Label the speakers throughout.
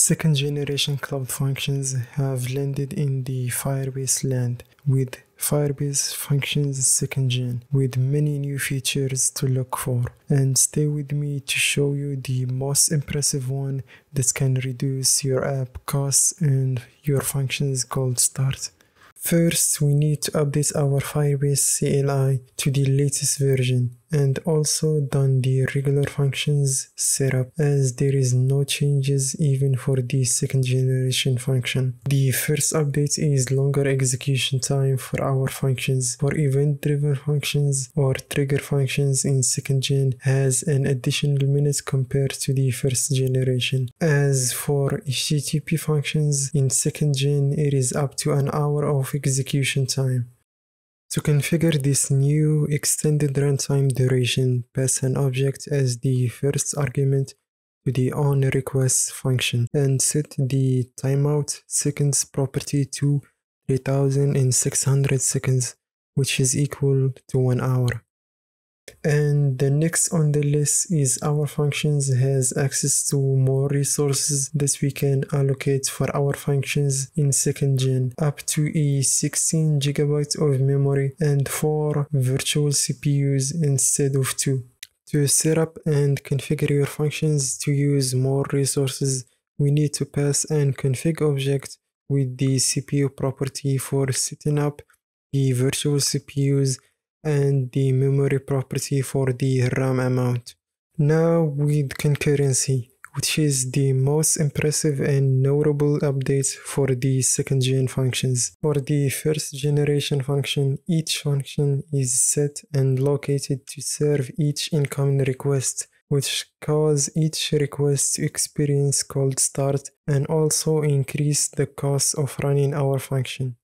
Speaker 1: Second generation cloud functions have landed in the Firebase land with Firebase Functions Second Gen with many new features to look for. And stay with me to show you the most impressive one that can reduce your app costs and your functions cold start. First, we need to update our Firebase CLI to the latest version and also done the regular functions setup as there is no changes even for the second generation function. The first update is longer execution time for our functions. For event driven functions or trigger functions in second gen has an additional minute compared to the first generation. As for HTTP functions in second gen it is up to an hour of execution time. To configure this new extended runtime duration, pass an object as the first argument to the onRequest function and set the timeout seconds property to 3600 seconds, which is equal to 1 hour. And the next on the list is our functions has access to more resources that we can allocate for our functions in second gen up to a 16 gigabytes of memory and 4 virtual CPUs instead of 2. To set up and configure your functions to use more resources, we need to pass an config object with the CPU property for setting up the virtual CPUs and the memory property for the RAM amount. Now with concurrency, which is the most impressive and notable update for the second gen functions. For the first generation function, each function is set and located to serve each incoming request which cause each request to experience cold start and also increase the cost of running our function.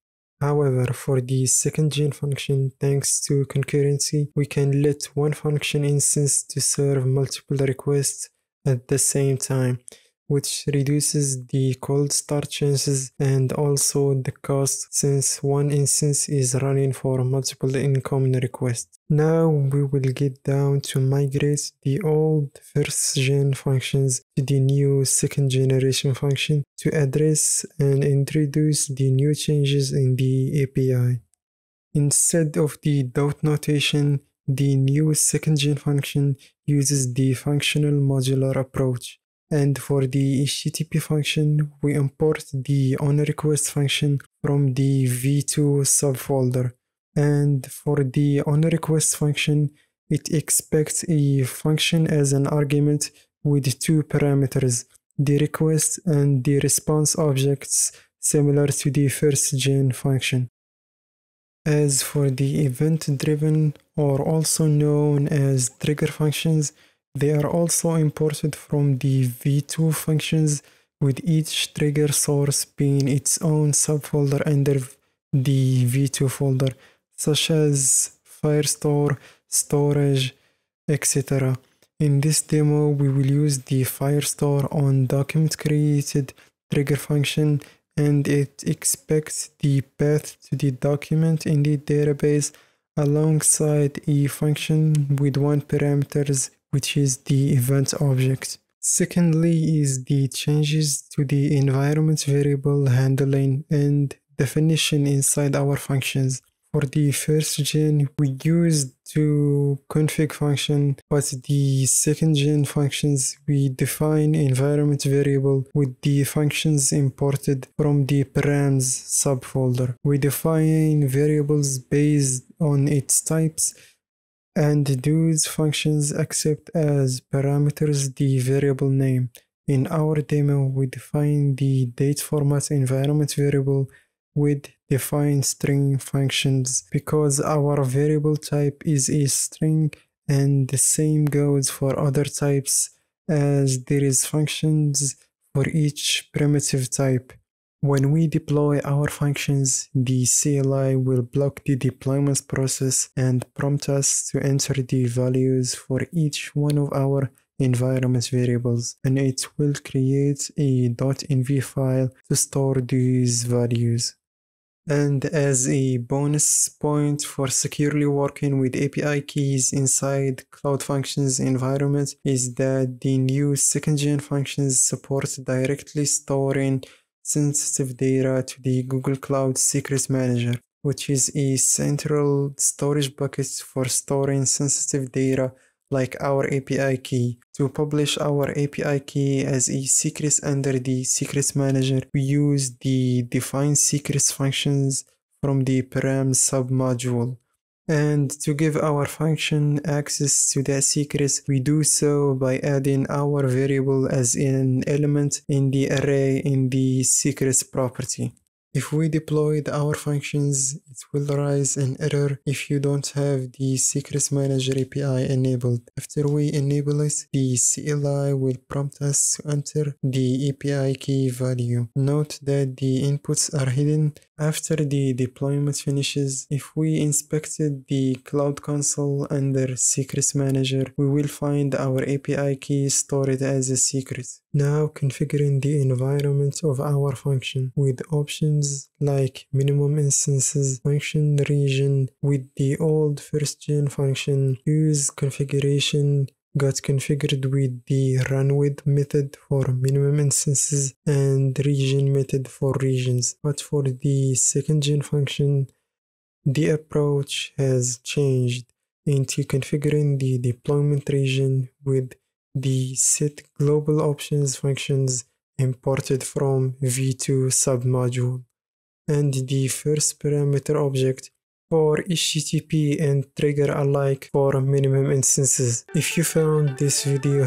Speaker 1: However, for the second gen function, thanks to concurrency, we can let one function instance to serve multiple requests at the same time which reduces the cold start chances and also the cost since one instance is running for multiple incoming requests. Now we will get down to migrate the old first gen functions to the new second generation function to address and introduce the new changes in the API. Instead of the dot notation, the new second gen function uses the functional modular approach and for the HTTP function, we import the onRequest function from the v2 subfolder. And for the onRequest function, it expects a function as an argument with two parameters, the request and the response objects similar to the first gen function. As for the event-driven or also known as trigger functions, they are also imported from the v2 functions with each trigger source being its own subfolder under the v2 folder such as Firestore, storage, etc. In this demo, we will use the Firestore on document created trigger function and it expects the path to the document in the database alongside a function with one parameters which is the event object. Secondly is the changes to the environment variable handling and definition inside our functions. For the first gen, we used to config function, but the second gen functions, we define environment variable with the functions imported from the params subfolder. We define variables based on its types and those functions accept as parameters the variable name. In our demo, we define the date format environment variable with define string functions because our variable type is a string and the same goes for other types as there is functions for each primitive type. When we deploy our functions, the CLI will block the deployment process and prompt us to enter the values for each one of our environment variables and it will create a .env file to store these values. And as a bonus point for securely working with API keys inside Cloud Functions environment is that the new second gen functions support directly storing sensitive data to the Google Cloud Secrets Manager, which is a central storage bucket for storing sensitive data like our API key. To publish our API key as a secret under the secrets manager, we use the define secrets functions from the param submodule. And to give our function access to that secrets, we do so by adding our variable as an element in the array in the secrets property. If we deployed our functions, it will raise an error if you don't have the Secrets Manager API enabled. After we enable it, the CLI will prompt us to enter the API key value. Note that the inputs are hidden after the deployment finishes, if we inspected the Cloud Console under Secrets Manager, we will find our API key stored as a secret. Now configuring the environment of our function with options like minimum instances, function region with the old first gen function, use configuration got configured with the run with method for minimum instances and region method for regions. But for the second gen function, the approach has changed into configuring the deployment region with the set global options functions imported from v2 submodule and the first parameter object for HTTP and trigger alike for minimum instances. If you found this video